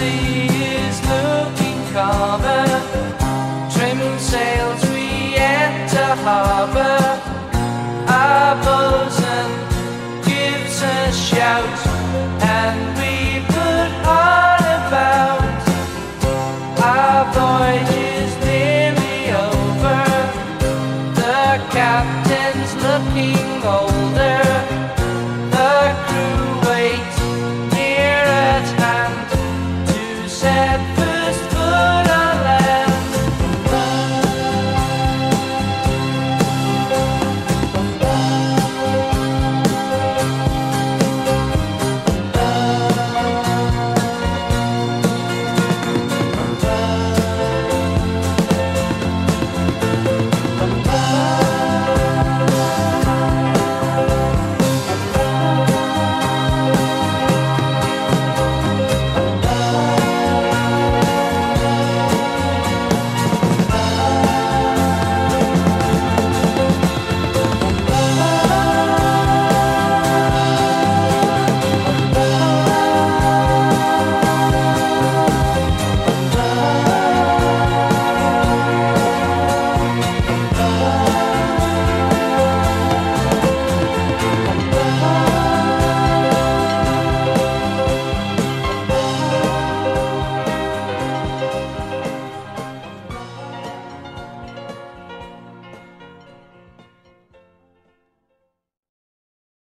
see.